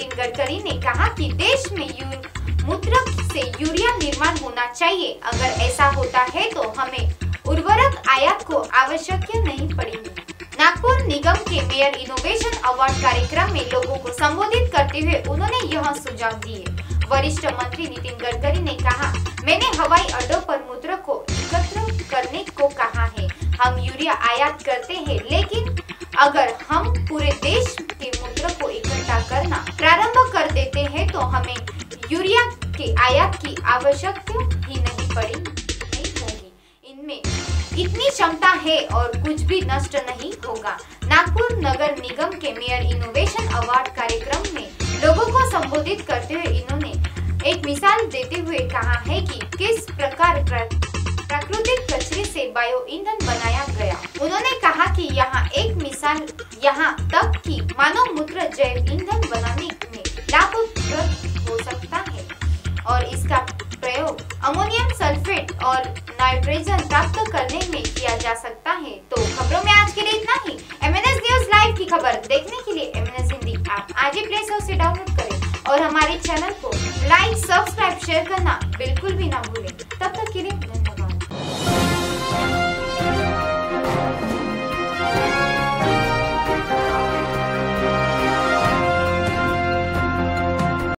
नितिन गडकरी ने कहा कि देश में मूत्र से यूरिया निर्माण होना चाहिए। अगर ऐसा होता है तो हमें उर्वरक आयात को आवश्यक नहीं पड़ेगी। नागपुर निगम के मेयर इनोवेशन अवार्ड कार्यक्रम में लोगों को संबोधित करते हुए उन्होंने यह सुझाव दिए। वरिष्ठ मंत्री नितिन गडकरी ने कहा, मैंने हवाई अड्डों पर मूत्र को एकत्र करने को कहा है। हम यूरिया आयात करते हैं, लेकिन अगर हम पूरे देश यूरिया के आयात की आवश्यकता ही नहीं पड़ी? होगी। इनमें इतनी क्षमता है और कुछ भी नष्ट नहीं होगा। नागपुर नगर निगम के मेयर इनोवेशन अवार्ड कार्यक्रम में लोगों को संबोधित करते हुए इन्होंने एक मिसाल देते हुए कहा है कि किस प्रकार प्राकृतिक कचरे से बायो ईंधन बनाया गया। उन्होंने कहा कि यहाँ एक मिसाल, यहाँ तक कि मानव मूत्र जैव ईंधन बनाने अमोनियम सल्फेट और नाइट्रोजन प्राप्त करने में किया जा सकता है। तो खबरों में आज के लिए इतना ही। M N S news live की खबर देखने के लिए M N S Hindi app आज ही प्ले स्टोर से डाउनलोड करें और हमारे चैनल को लाइक सब्सक्राइब शेयर करना बिल्कुल भी ना भूलें। तब तक के लिए